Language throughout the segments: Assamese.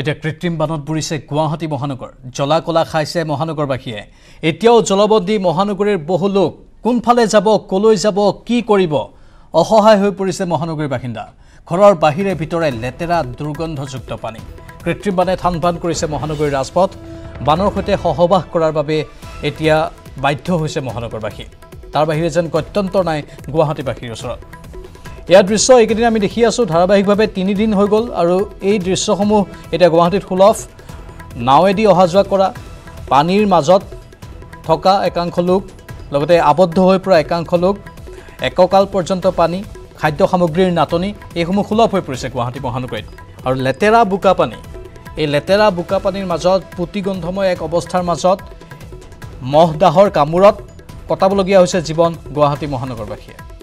এতিয়া কৃত্ৰিম বানত বুৰিছে গুৱাহাটী মহানগৰ জ্বলা কলা খাইছে মহানগৰবাসীয়ে। এতিয়াও জলবন্দী মহানগৰীৰ বহু লোক কোনফালে যাব কলৈ যাব কি কৰিব অসহায় হৈ পৰিছে মহানগৰীৰ বাসিন্দা। ঘৰৰ বাহিৰে ভিতৰে লেতেৰা দুৰ্গন্ধযুক্ত পানী। কৃত্ৰিম বানে থান বান কৰিছে মহানগৰীৰ ৰাজপথ। বানৰ সৈতে সহবাস কৰাৰ বাবে এতিয়া বাধ্য হৈছে মহানগৰবাসী। তাৰ বাহিৰে যেন গত্যন্তৰ নাই গুৱাহাটীবাসীৰ ওচৰত। ইয়াৰ দৃশ্য এইকেইদিন আমি দেখি আছোঁ। ধাৰাবাহিকভাৱে তিনিদিন হৈ গ'ল আৰু এই দৃশ্যসমূহ এতিয়া গুৱাহাটীত সুলভ নাৱেদি অহা যোৱা কৰা পানীৰ মাজত থকা একাংশ লোক লগতে আবদ্ধ হৈ পৰা একাংশ লোক এককাল পৰ্যন্ত পানী খাদ্য সামগ্ৰীৰ নাটনি এইসমূহ সুলভ হৈ পৰিছে গুৱাহাটী মহানগৰীত। আৰু লেতেৰা বোকা পানী এই লেতেৰা বোকা পানীৰ মাজত পুতিগন্ধময় এক অৱস্থাৰ মাজত মহ দাহৰ কামোৰত কটাবলগীয়া হৈছে জীৱন গুৱাহাটী মহানগৰবাসীয়ে।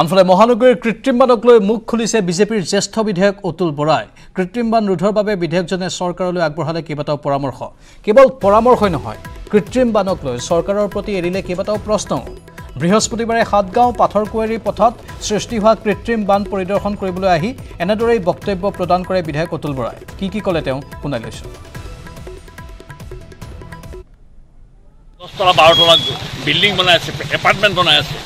আনফালে মহানগৰীৰ কৃত্ৰিম বানক লৈ মুখ খুলিছে বিজেপিৰ জ্যেষ্ঠ বিধায়ক অতুল বৰাই। কৃত্ৰিম বান ৰোধৰ বাবে বিধায়কজনে চৰকাৰলৈ আগবঢ়ালে কেইবাটাও পৰামৰ্শ। কেৱল পৰামৰ্শই নহয় কৃত্ৰিম বানক লৈ চৰকাৰৰ প্ৰতি এৰিলে কেইবাটাও প্ৰশ্নও। বৃহস্পতিবাৰে সাতগাঁও পাথৰকুঁৱেৰী পথত সৃষ্টি হোৱা কৃত্ৰিম বান পৰিদৰ্শন কৰিবলৈ আহি এনেদৰেই বক্তব্য প্ৰদান কৰে বিধায়ক অতুল বৰাই। কি কি ক'লে তেওঁ শুনাই লৈছোঁ। দহতলা বাৰতলা বিল্ডিং বনাই আছে এপাৰ্টমেণ্ট বনাই আছে।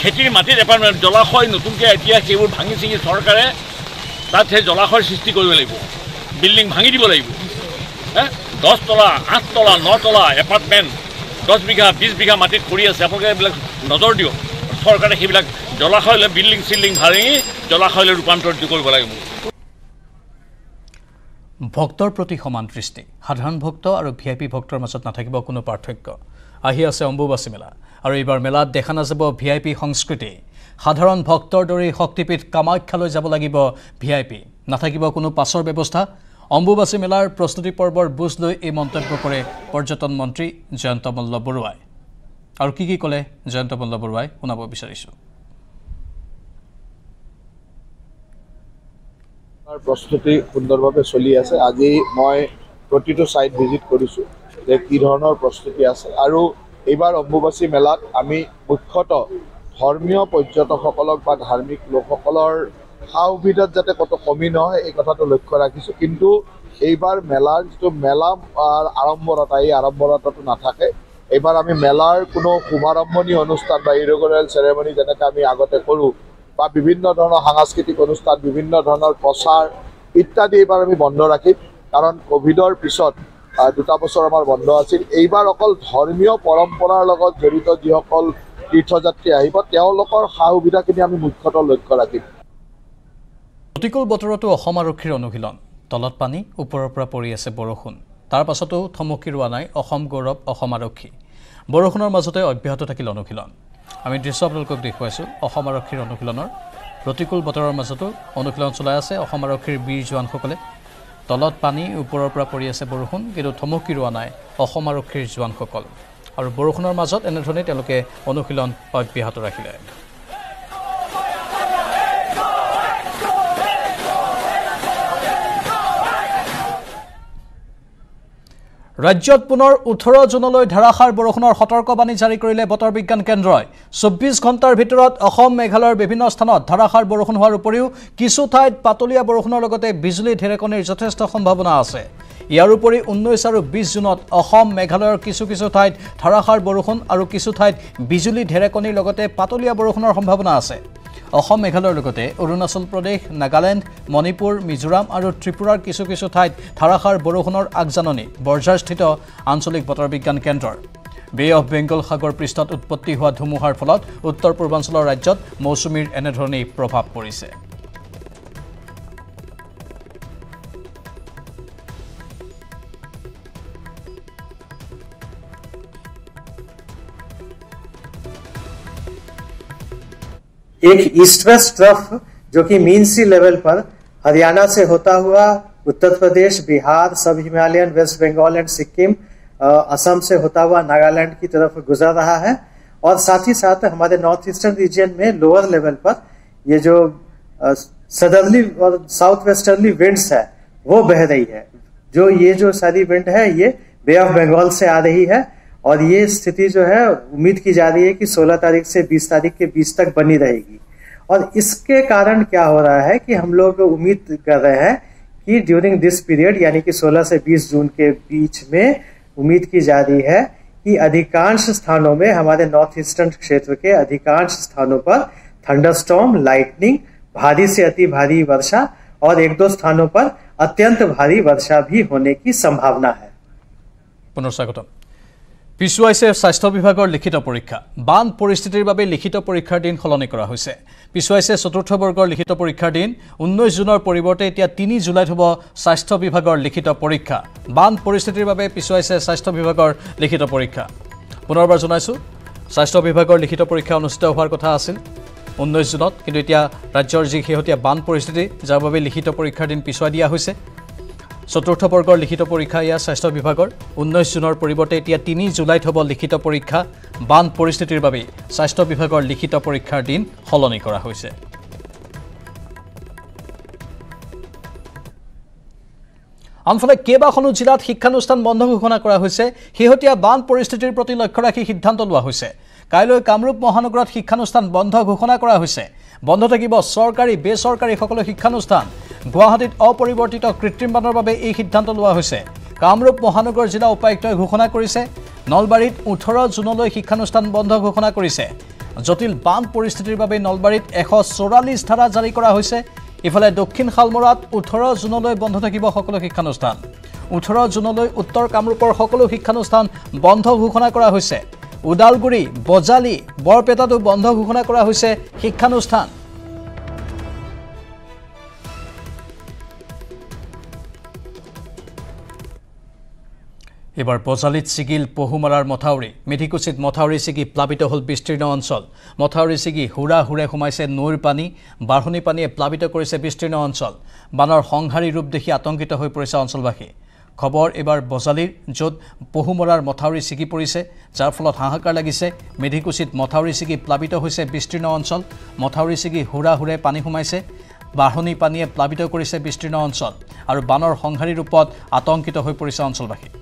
খেতিৰ মাটিত এপাৰ্টমেণ্ট জলাশয় নতুনকৈ এতিয়া সেইবোৰ ভাঙি চিঙি চৰকাৰে তাত সেই জলাশয়ৰ সৃষ্টি কৰিব লাগিব। বিল্ডিং ভাঙি দিব লাগিব। হে? দহতলা আঠতলা নতলা এপাৰ্টমেণ্ট দহ বিঘা বিছ বিঘা মাটিত পৰি আছে। আপোনালোকে এইবিলাক নজৰ দিয়ক। চৰকাৰে সেইবিলাক জলাশয়লৈ বিল্ডিং চিল্ডিং ভাঙি জলাশয়লৈ ৰূপান্তৰিত কৰিব লাগিব ভক্তৰ প্ৰতি সমান দৃষ্টি। সাধাৰণ ভক্ত আৰু ভি আই পি ভক্তৰ মাজত নাথাকিব কোনো পাৰ্থক্য। আহি আছে অম্বুবাচী মেলা। আৰু এইবাৰ মেলাত দেখা নাযাব ভি আই পি সংস্কৃতি। সাধাৰণ ভক্তৰ দৰেই শক্তিপীঠ কামাখ্যালৈ যাব লাগিব ভি আই পি নাথাকিব কোনো পাছৰ ব্যৱস্থা? অম্বুবাচী মেলাৰ প্ৰস্তুতি পৰ্বৰ বুজ লৈ এই মন্তব্য কৰে পৰ্যটন মন্ত্ৰী জয়ন্ত মল্ল বৰুৱাই। আৰু কি কি ক'লে জয়ন্ত মল্ল বৰুৱাই শুনাব বিচাৰিছোঁ। প্ৰস্তুতি সুন্দৰভাৱে চলি আছে। আজি মই প্ৰতিটো ছাইট ভিজিট কৰিছোঁ যে কি ধৰণৰ প্ৰস্তুতি আছে। আৰু এইবাৰ অম্বুবাচী মেলাত আমি মুখ্যতঃ ধৰ্মীয় পৰ্যটকসকলক বা ধাৰ্মিক লোকসকলৰ সা সুবিধাত যাতে ক'তো কমি নহয় এই কথাটো লক্ষ্য ৰাখিছোঁ। কিন্তু এইবাৰ মেলাৰ যিটো মেলা আড়ম্বৰতা এই আড়ম্বৰতাটো নাথাকে। এইবাৰ আমি মেলাৰ কোনো শুভাৰম্ভণি অনুষ্ঠান বা ইৰগোৰেল চেৰেমনি যেনেকৈ আমি আগতে কৰোঁ বা বিভিন্ন ধৰণৰ সাংস্কৃতিক অনুষ্ঠান বিভিন্ন ধৰণৰ প্ৰচাৰ ইত্যাদি এইবাৰ আমি বন্ধ ৰাখিম। কাৰণ ক'ভিডৰ পিছত দুটা বছৰ আমাৰ বন্ধ আছিল। এইবাৰ অকল ধৰ্মীয় পৰম্পৰাৰ লগত জড়িত যিসকল তীৰ্থযাত্ৰী আহিব তেওঁলোকৰ সা সুবিধাখিনি আমি মুখ্যতঃ লক্ষ্য ৰাখিম। প্ৰতিকূল বতৰতো অসম আৰক্ষীৰ অনুশীলন। তলত পানী ওপৰৰ পৰা পৰি আছে বৰষুণ। তাৰ পাছতো থমকি ৰোৱা নাই অসম গৌৰৱ অসম আৰক্ষী। বৰষুণৰ মাজতে অব্যাহত থাকিল অনুশীলন। আমি দৃশ্য আপোনালোকক দেখুৱাইছোঁ অসম আৰক্ষীৰ অনুশীলনৰ। প্ৰতিকূল বতৰৰ মাজতো অনুশীলন চলাই আছে অসম আৰক্ষীৰ বীৰ জোৱানসকলে। তলত পানী ওপৰৰ পৰা পৰি আছে বৰষুণ কিন্তু থমকি ৰোৱা নাই অসম আৰক্ষীৰ জোৱানসকল। আৰু বৰষুণৰ মাজত এনেধৰণে তেওঁলোকে অনুশীলন অব্যাহত ৰাখিলে। ৰাজ্যত পুনৰ ওঠৰ জুনলৈ ধাৰাসাৰ বৰষুণৰ সতৰ্কবাণী জাৰি কৰিলে বতৰ বিজ্ঞান কেন্দ্ৰই। চৌব্বিছ ঘণ্টাৰ ভিতৰত অসম মেঘালয়ৰ বিভিন্ন স্থানত ধাৰাসাৰ বৰষুণ হোৱাৰ উপৰিও কিছু ঠাইত পাতলীয়া বৰষুণৰ লগতে বিজুলী ঢেৰেকনিৰ যথেষ্ট সম্ভাৱনা আছে। ইয়াৰ উপৰি ঊনৈছ আৰু বিছ জুনত অসম মেঘালয়ৰ কিছু কিছু ঠাইত ধাৰাসাৰ বৰষুণ আৰু কিছু ঠাইত বিজুলী ঢেৰেকনিৰ লগতে পাতলীয়া বৰষুণৰ সম্ভাৱনা আছে। অসম মেঘালয়ৰ লগতে অৰুণাচল প্ৰদেশ নাগালেণ্ড মণিপুৰ মিজোৰাম আৰু ত্ৰিপুৰাৰ কিছু কিছু ঠাইত ধাৰাসাৰ বৰষুণৰ আগজাননী বৰঝাৰস্থিত আঞ্চলিক বতৰ বিজ্ঞান কেন্দ্ৰৰ। বে অফ বেংগল সাগৰ পৃষ্ঠত উৎপত্তি হোৱা ধুমুহাৰ ফলত উত্তৰ পূৰ্বাঞ্চলৰ ৰাজ্যত মৌচুমীৰ এনেধৰণেই প্ৰভাৱ পৰিছে। एक ईस्ट वेस्ट ट्रफ, जो कि मीन सी लेवल पर हरियाणा से होता हुआ, Uttar Pradesh, Bihar, sub Himalayan, West Bengal and Sikkim Assam से होता हुआ नागालैंड की तरफ़ गुजर रहा है। और साथ ही साथ हमारे नॉर्थ ईस्टर्न रीजन में लोअर लेवल पर ये जो सदरली और साउथ वेस्टर्नली विंड्स है, वो बह रही है। जो ये जो सारी विंड है, ये बे ऑफ़ बंगाल से आ रही है। और ये स्थिति जो है, उम्मीद की जा रही है कि 16 तारीख से 20 तारीख के बीच तक बनी रहेगी। और इसके कारण क्या हो रहा है कि हम लोग उम्मीद कर रहे हैं कि ड्यूरिंग दिस पीरियड यानी कि 16 से 20 जून के बीच में उम्मीद की जा रही है कि अधिकांश स्थानों में, हमारे नॉर्थ ईस्टर्न क्षेत्र के अधिकांश स्थानों पर थंडरस्टॉर्म लाइटनिंग भारी से अति भारी वर्षा और एक दो स्थानों पर अत्यंत भारी वर्षा भी होने की संभावना है। पुनर्स्वागतम পিছুৱাইছে স্বাস্থ্য বিভাগৰ লিখিত পৰীক্ষা। বান পৰিস্থিতিৰ বাবে লিখিত পৰীক্ষাৰ দিন সলনি কৰা হৈছে। পিছুৱাইছে চতুৰ্থ বৰ্গৰ লিখিত পৰীক্ষাৰ দিন। ঊনৈছ জুনৰ পৰিৱৰ্তে এতিয়া তিনি জুলাইত হ'ব স্বাস্থ্য বিভাগৰ লিখিত পৰীক্ষা। বান পৰিস্থিতিৰ বাবে পিছুৱাইছে স্বাস্থ্য বিভাগৰ লিখিত পৰীক্ষা। পুনৰবাৰ জনাইছোঁ স্বাস্থ্য বিভাগৰ লিখিত পৰীক্ষা অনুষ্ঠিত হোৱাৰ কথা আছিল ঊনৈছ জুনত। কিন্তু এতিয়া ৰাজ্যৰ যি শেহতীয়া বান পৰিস্থিতি যাৰ বাবে লিখিত পৰীক্ষাৰ দিন পিছুৱাই দিয়া হৈছে। চতুৰ্থ বৰ্গৰ লিখিত পৰীক্ষা এয়া স্বাস্থ্য বিভাগৰ। ঊনৈছ জুনৰ পৰিৱৰ্তে এতিয়া তিনি জুলাইত হ'ব লিখিত পৰীক্ষা। বান পৰিস্থিতিৰ বাবেই স্বাস্থ্য বিভাগৰ লিখিত পৰীক্ষাৰ দিন সলনি কৰা হৈছে। আনফালে কেইবাখনো জিলাত শিক্ষানুষ্ঠান বন্ধ ঘোষণা কৰা হৈছে। শেহতীয়া বান পৰিস্থিতিৰ প্ৰতি লক্ষ্য ৰাখি সিদ্ধান্ত লোৱা হৈছে। কাইলৈ কামৰূপ মহানগৰত শিক্ষানুষ্ঠান বন্ধ ঘোষণা কৰা হৈছে। বন্ধ থাকিব চৰকাৰী বেচৰকাৰী সকলো শিক্ষানুষ্ঠান। গুৱাহাটীত অপৰিৱৰ্তিত কৃত্ৰিম বানৰ বাবে এই সিদ্ধান্ত লোৱা হৈছে। কামৰূপ মহানগৰ জিলা উপায়ুক্তই ঘোষণা কৰিছে নলবাৰীত ওঠৰ জুনলৈ শিক্ষানুষ্ঠান বন্ধ ঘোষণা কৰিছে। জটিল বান পৰিস্থিতিৰ বাবে নলবাৰীত এশ চৌৰাল্লিছ ধাৰা জাৰি কৰা হৈছে। ইফালে দক্ষিণ শালমৰাত ওঠৰ জুনলৈ বন্ধ থাকিব সকলো শিক্ষানুষ্ঠান। ওঠৰ জুনলৈ উত্তৰ কামৰূপৰ সকলো শিক্ষানুষ্ঠান বন্ধ ঘোষণা কৰা হৈছে। ওদালগুৰি বজালি বৰপেটাতো বন্ধ ঘোষণা কৰা হৈছে শিক্ষানুষ্ঠান। এইবাৰ বজালিত ছিগিল পহুমাৰাৰ মথাউৰি মেধিকুচিত মথাউৰি ছিগি প্লাবিত হ'ল বিস্তীৰ্ণ অঞ্চল। মথাউৰি ছিগি হুৰা হুৰে সোমাইছে নৈৰ পানী বাঢ়নি পানীয়ে প্লাবিত কৰিছে বিস্তীৰ্ণ অঞ্চল। বানৰ সংহাৰী ৰূপ দেখি আতংকিত হৈ পৰিছে অঞ্চলবাসী। খবৰ এইবাৰ বজালিৰ য'ত পহুমৰাৰ মথাউৰি ছিগি পৰিছে যাৰ ফলত হাহাকাৰ লাগিছে। মেধিকুচিত মথাউৰি ছিগি প্লাবিত হৈছে বিস্তীৰ্ণ অঞ্চল। মথাউৰি ছিগি হুৰা হুৰে পানী সোমাইছে। বাঢ়নি পানীয়ে প্লাবিত কৰিছে বিস্তীৰ্ণ অঞ্চল। আৰু বানৰ সংহাৰী ৰূপত আতংকিত হৈ পৰিছে অঞ্চলবাসী।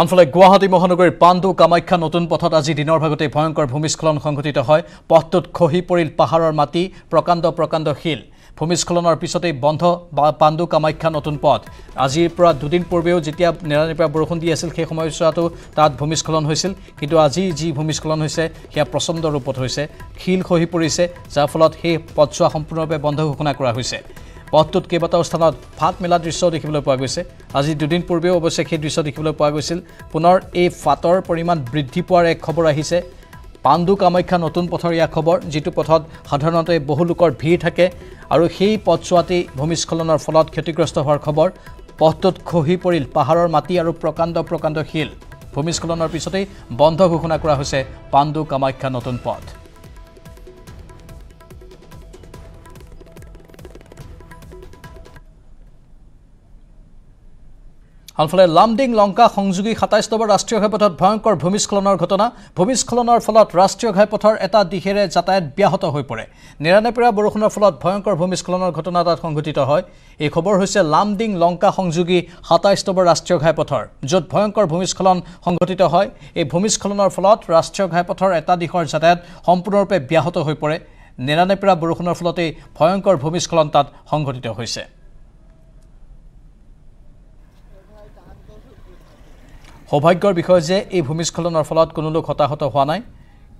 আনফালে গুৱাহাটী মহানগৰীৰ পাণ্ডু কামাখ্যা নতুন পথত আজি দিনৰ ভাগতে ভয়ংকৰ ভূমিস্খলন সংঘটিত হয়। পথটোত খহি পৰিল পাহাৰৰ মাটি প্ৰকাণ্ড প্ৰকাণ্ড শিল। ভূমিস্খলনৰ পিছতেই বন্ধ পাণ্ডু কামাখ্যা নতুন পথ। আজিৰ পৰা দুদিন পূৰ্বেও যেতিয়া নেৰানেপেৰা বৰষুণ দি আছিল সেই সময়ছোৱাতো তাত ভূমিস্খলন হৈছিল। কিন্তু আজি যি ভূমিস্খলন হৈছে সেয়া প্ৰচণ্ড ৰূপত হৈছে। শিল খহি পৰিছে যাৰ ফলত সেই পথছোৱা সম্পূৰ্ণৰূপে বন্ধ ঘোষণা কৰা হৈছে। পথটোত কেইবাটাও স্থানত ফাট মেলা দৃশ্যও দেখিবলৈ পোৱা গৈছে। আজি দুদিন পূৰ্বেও অৱশ্যে সেই দৃশ্য দেখিবলৈ পোৱা গৈছিল। পুনৰ এই ফাটৰ পৰিমাণ বৃদ্ধি পোৱাৰ এক খবৰ আহিছে। পাণ্ডু কামাখ্যা নতুন পথৰ এয়া খবৰ যিটো পথত সাধাৰণতে বহু লোকৰ ভিৰ থাকে আৰু সেই পথছোৱাতেই ভূমিস্খলনৰ ফলত ক্ষতিগ্ৰস্ত হোৱাৰ খবৰ। পথটোত খহি পৰিল পাহাৰৰ মাটি আৰু প্ৰকাণ্ড প্ৰকাণ্ড শিল। ভূমিস্খলনৰ পিছতেই বন্ধ ঘোষণা কৰা হৈছে পাণ্ডু কামাখ্যা নতুন পথ। আনফালে লামডিং লংকা সংযোগী সাতাইছ নম্বৰ ৰাষ্ট্ৰীয় ঘাইপথত ভয়ংকৰ ভূমিস্খলনৰ ঘটনা। ভূমিস্খলনৰ ফলত ৰাষ্ট্ৰীয় ঘাইপথৰ এটা দিশেৰে যাতায়াত ব্যাহত হৈ পৰে। নেৰানেপেৰা বৰষুণৰ ফলত ভয়ংকৰ ভূমিস্খলনৰ ঘটনা তাত সংঘটিত হয়। এই খবৰ হৈছে লামডিং লংকা সংযোগী সাতাইছ নম্বৰ ৰাষ্ট্ৰীয় ঘাইপথৰ য'ত ভয়ংকৰ ভূমিস্খলন সংঘটিত হয়। এই ভূমিস্খলনৰ ফলত ৰাষ্ট্ৰীয় ঘাইপথৰ এটা দিশৰ যাতায়াত সম্পূৰ্ণৰূপে ব্যাহত হৈ পৰে। নেৰানেপেৰা বৰষুণৰ ফলতেই ভয়ংকৰ ভূমিস্খলন তাত সংঘটিত হৈছে। সৌভাগ্যৰ বিষয় যে এই ভূমিস্খলনৰ ফলত কোনো লোক হতাহত হোৱা নাই।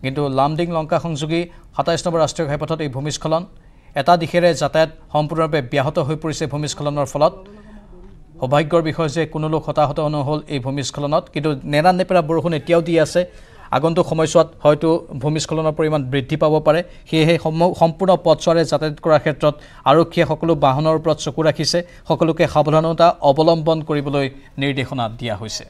কিন্তু লামডিং লংকা সংযোগী সাতাইছ নম্বৰ ৰাষ্ট্ৰীয় ঘাইপথত এই ভূমিস্খলন। এটা দিশেৰে যাতায়াত সম্পূৰ্ণৰূপে ব্যাহত হৈ পৰিছে ভূমিস্খলনৰ ফলত। সৌভাগ্যৰ বিষয় যে কোনো লোক হতাহত নহ'ল এই ভূমিস্খলনত। কিন্তু নেৰা নেপেৰা বৰষুণ এতিয়াও দি আছে। আগন্তুক সময়ছোৱাত হয়তো ভূমিস্খলনৰ পৰিমাণ বৃদ্ধি পাব পাৰে। সেয়েহে সম্পূৰ্ণ পথছোৱাৰে যাতায়াত কৰাৰ ক্ষেত্ৰত আৰক্ষীয়ে সকলো বাহনৰ ওপৰত চকু ৰাখিছে। সকলোকে সাৱধানতা অৱলম্বন কৰিবলৈ নিৰ্দেশনা দিয়া হৈছে।